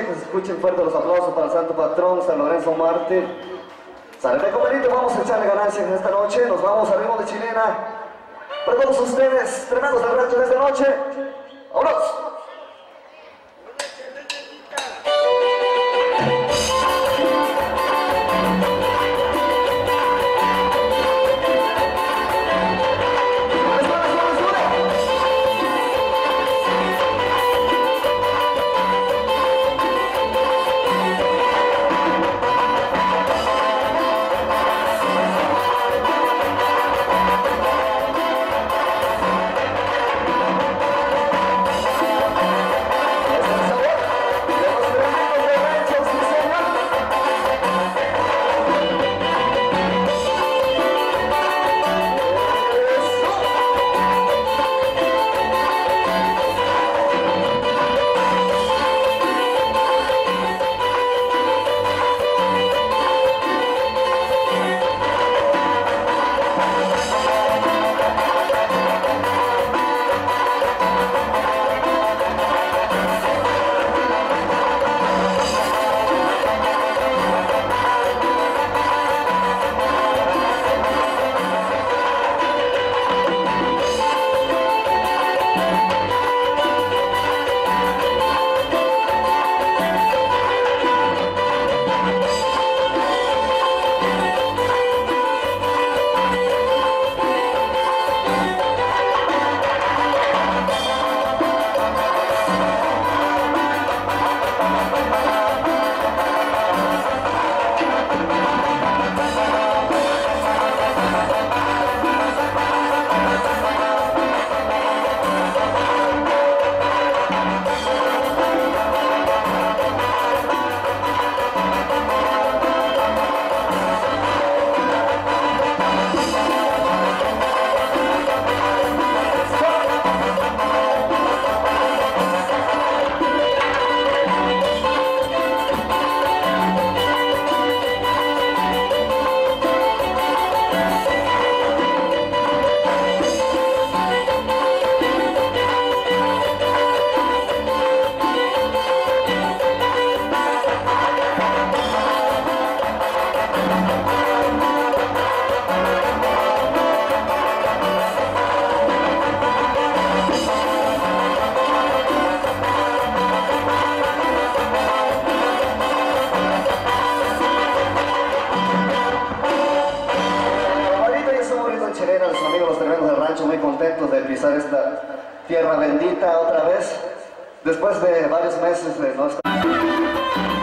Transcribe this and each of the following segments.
que se escuchen fuerte los aplausos para el Santo Patrón, San Lorenzo Mártir. Sale comedito, vamos a echarle ganancias en esta noche, nos vamos a ritmo de chilena. Para todos ustedes, tremendos del rancho de esta noche. ¡Vámonos! veces le hemos...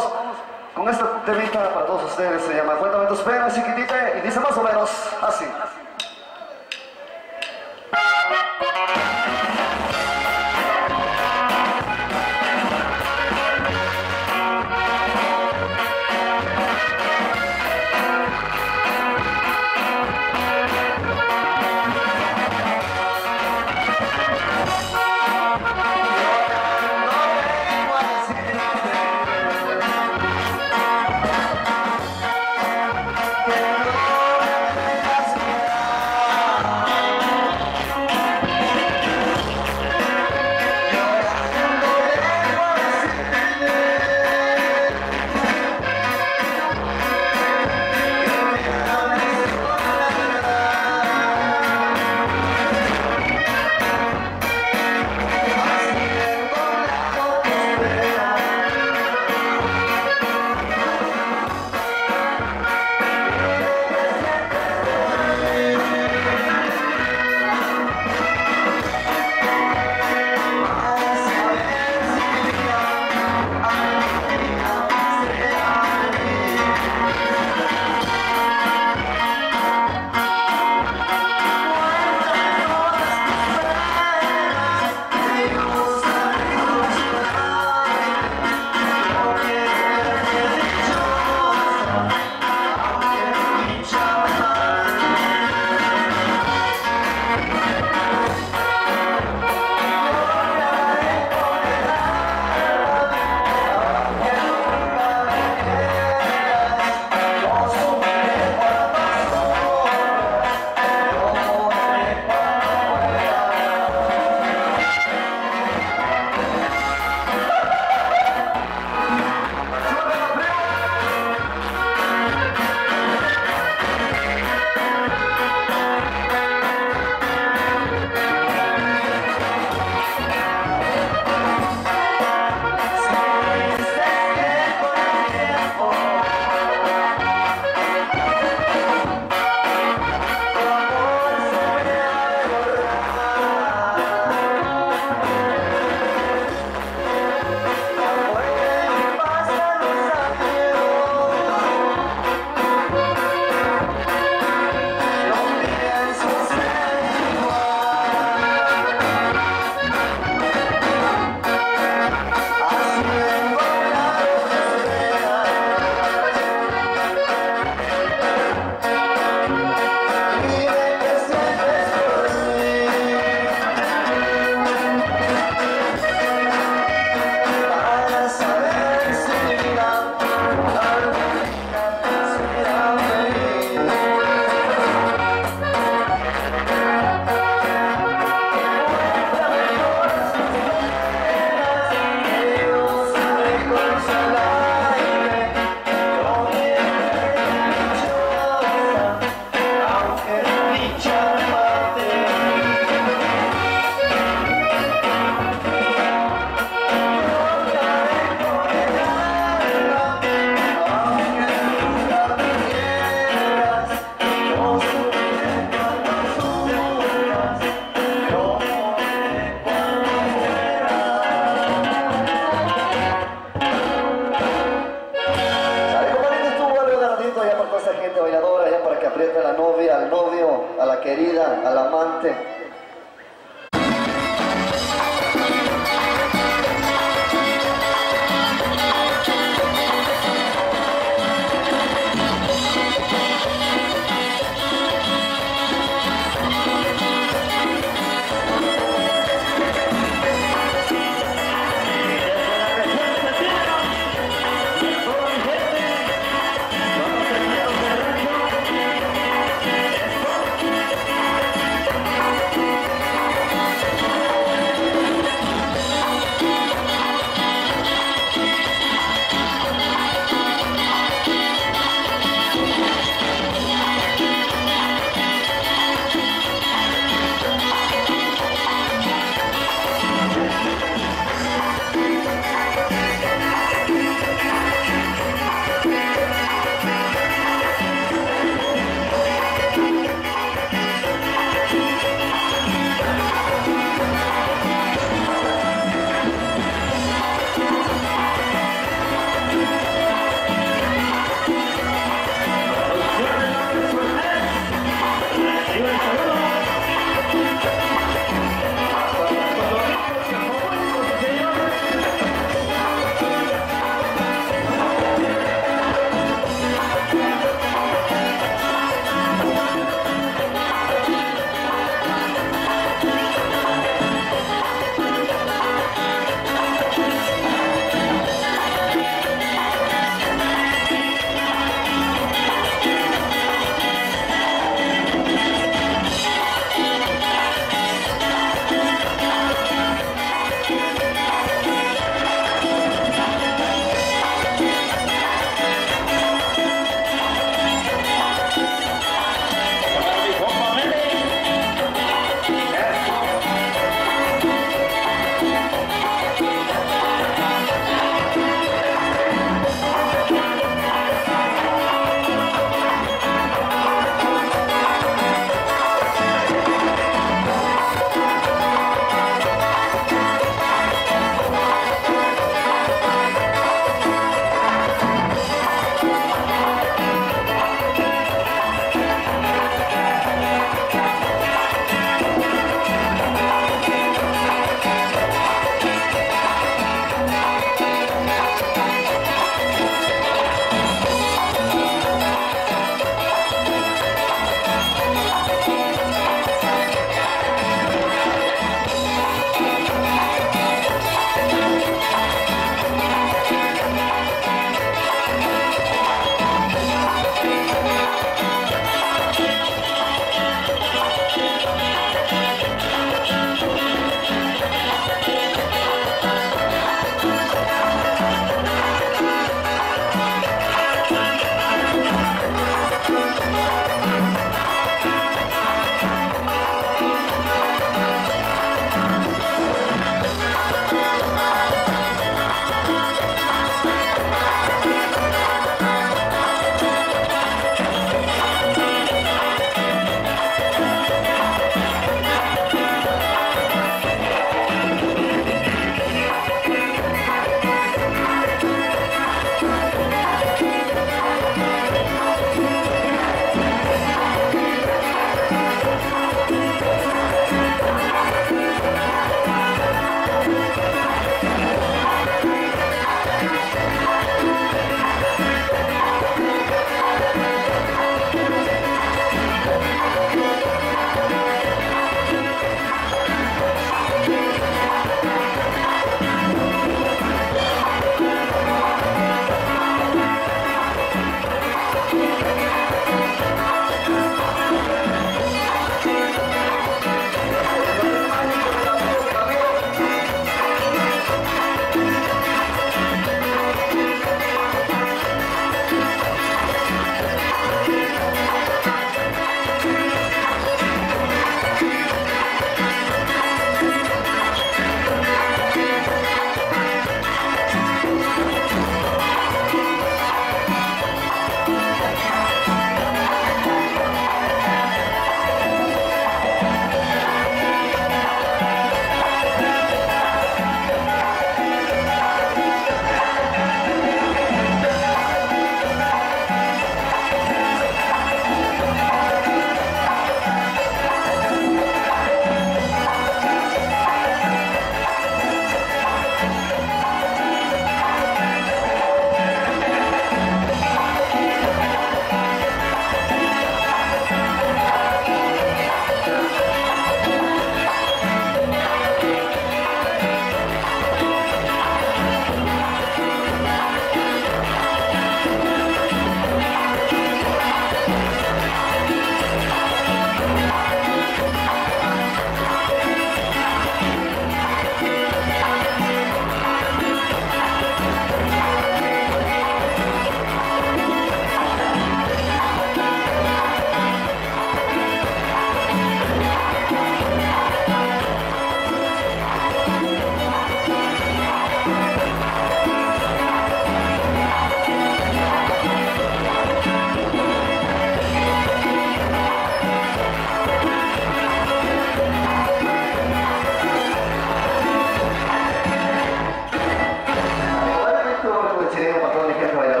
tenemos un ejemplo de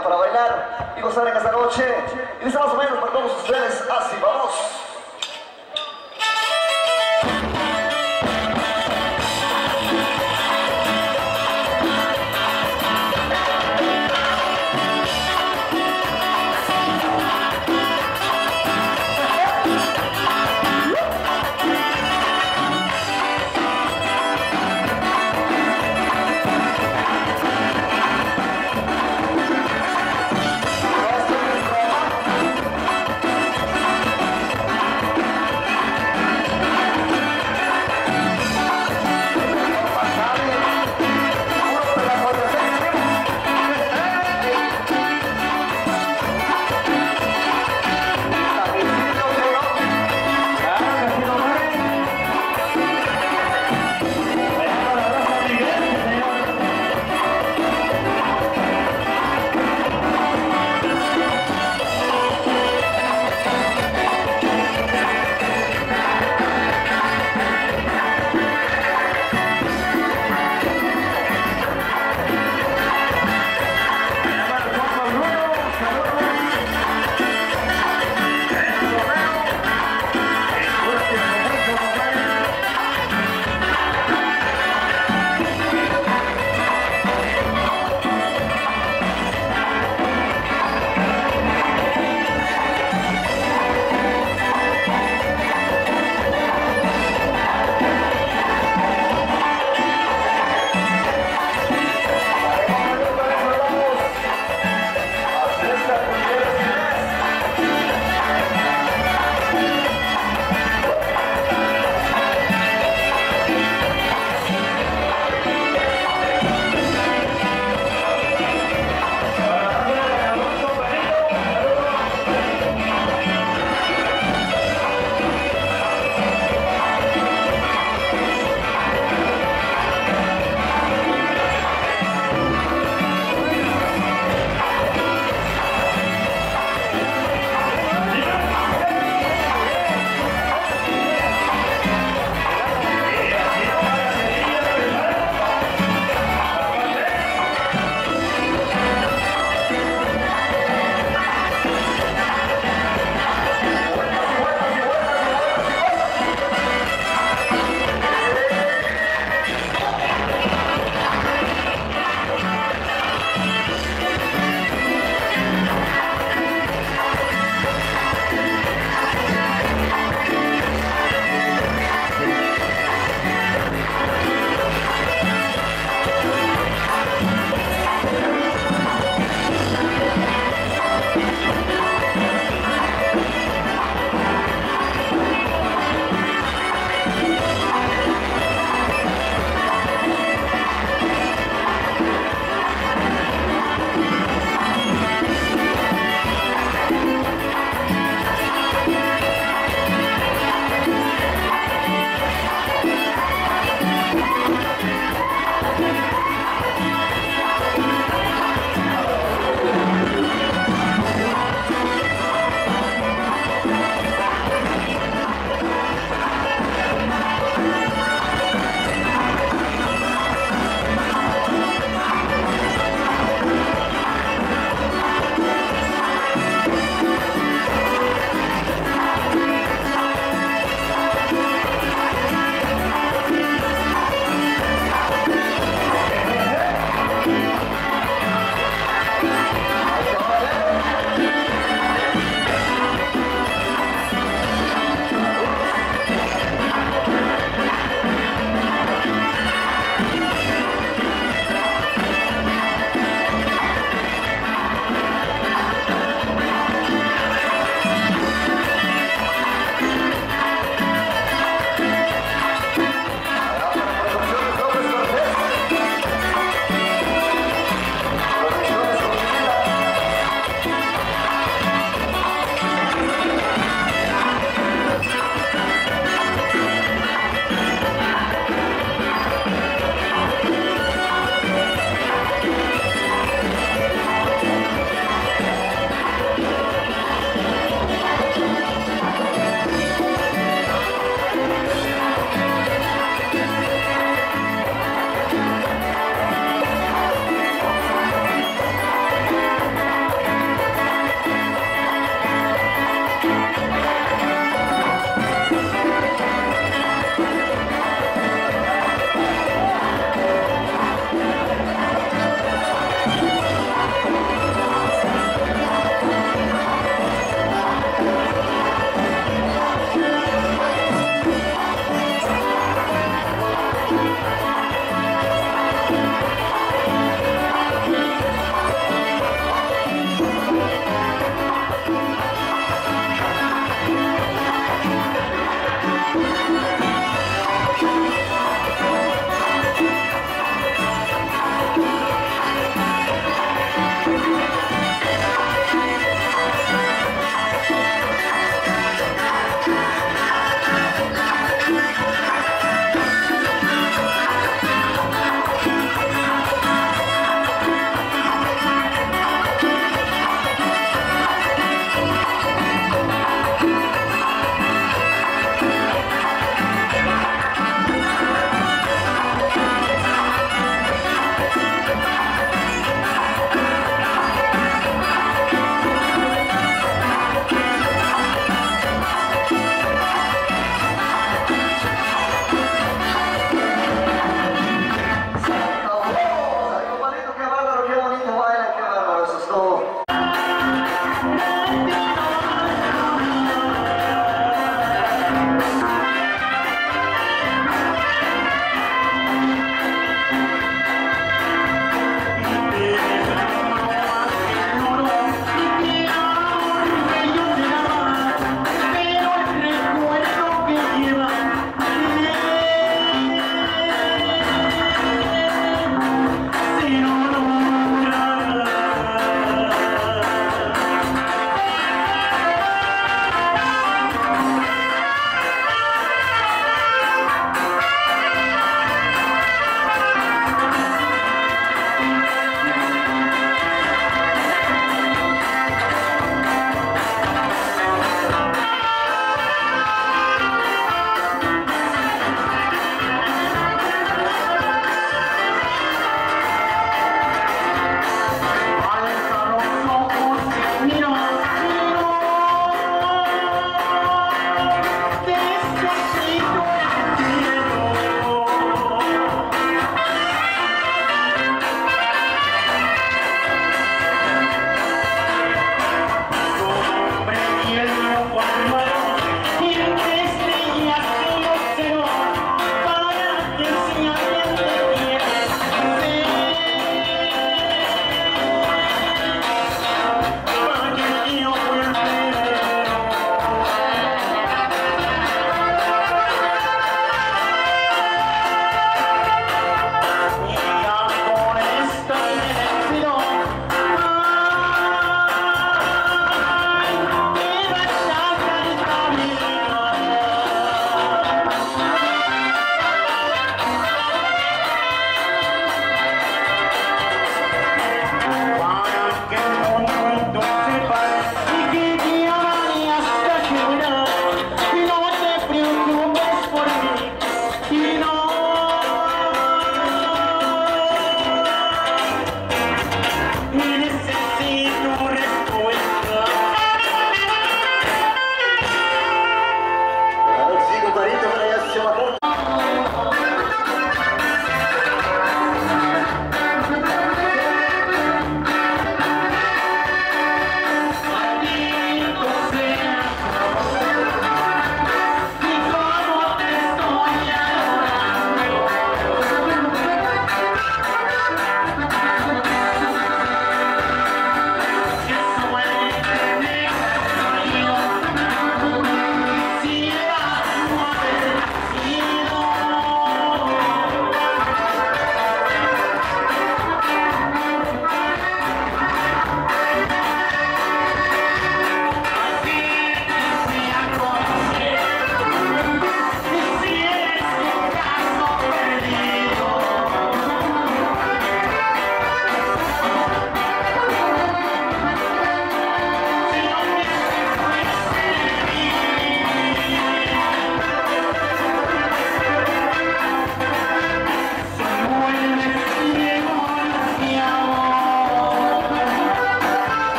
para bailar y gozar en esta noche. Y dice más o menos para todos ustedes, así vamos.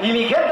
Bárbaro. Y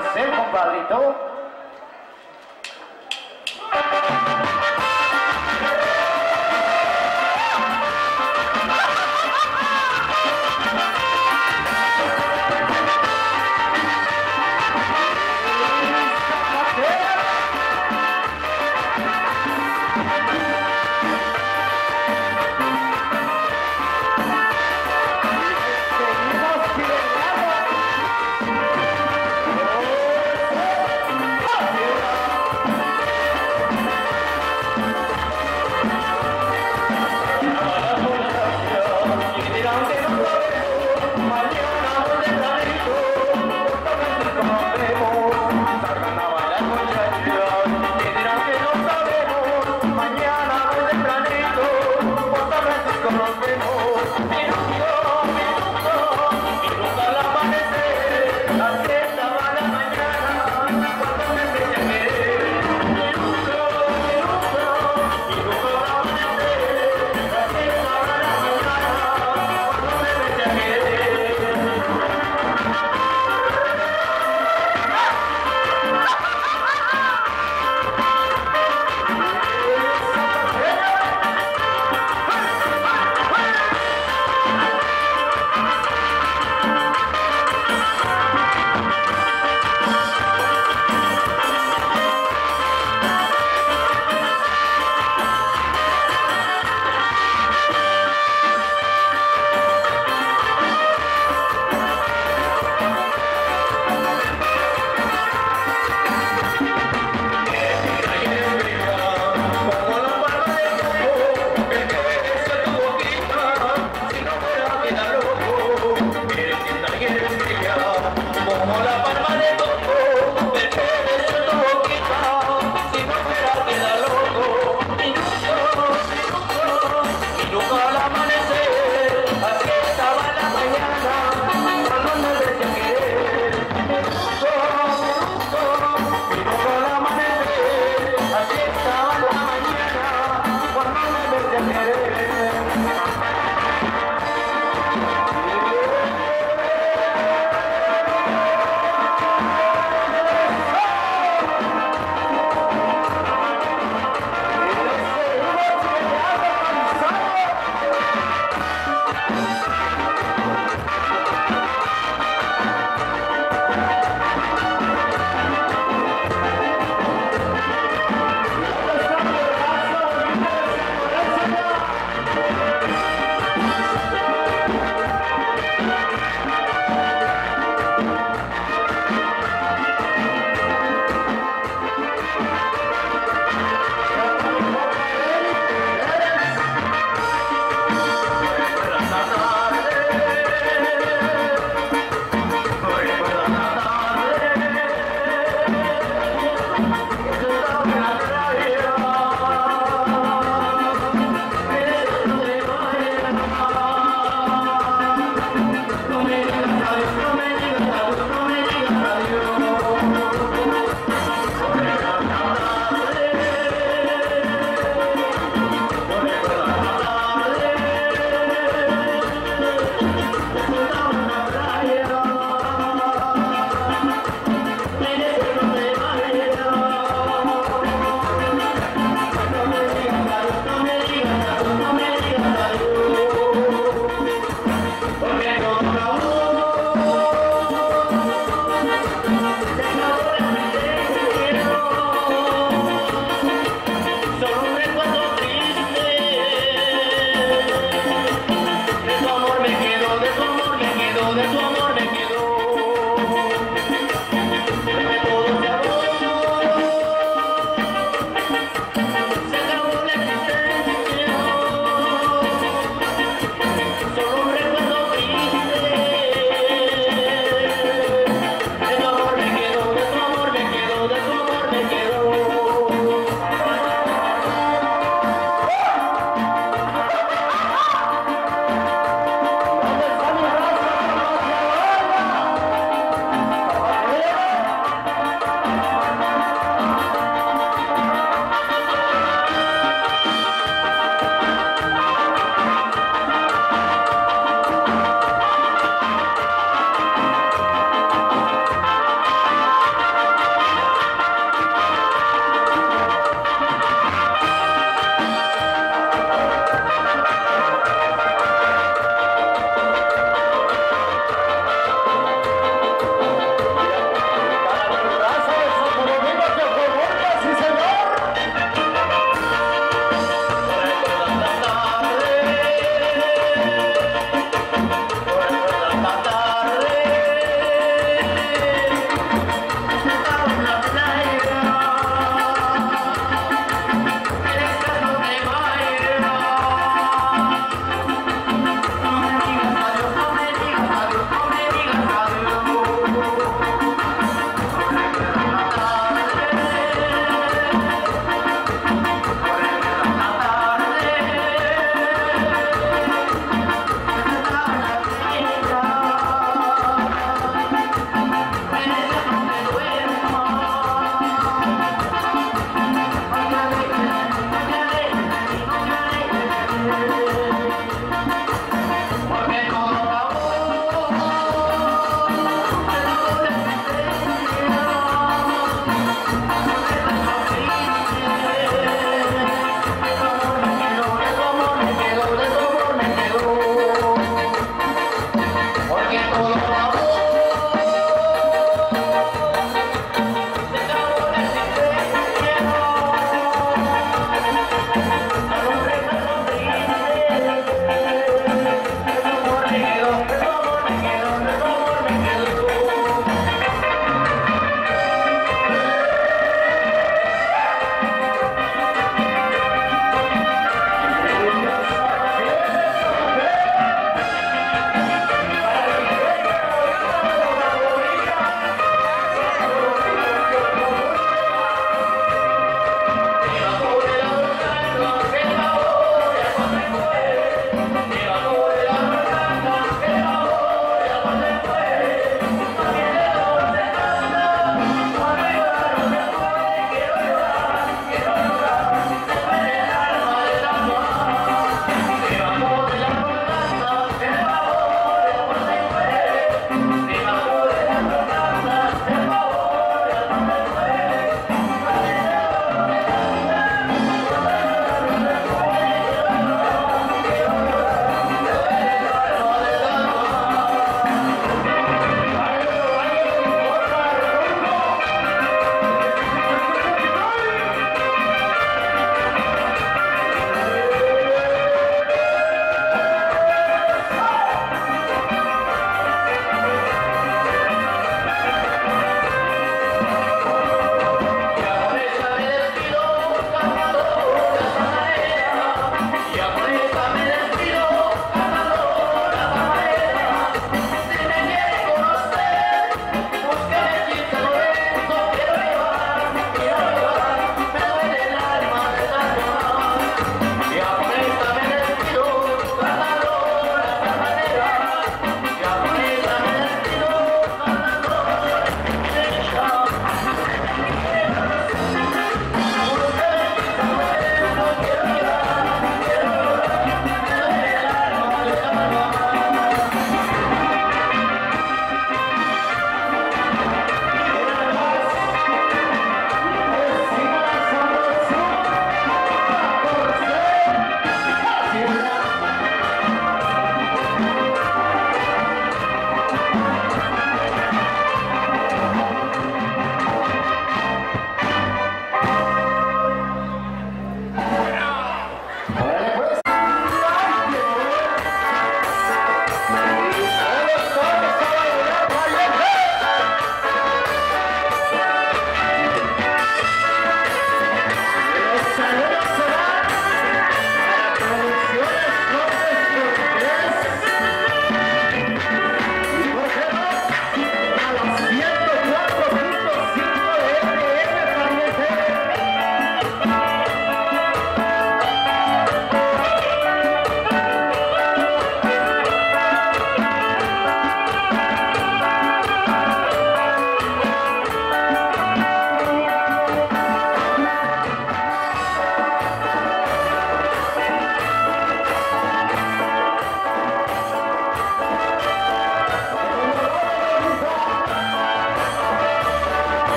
Você, compadre, então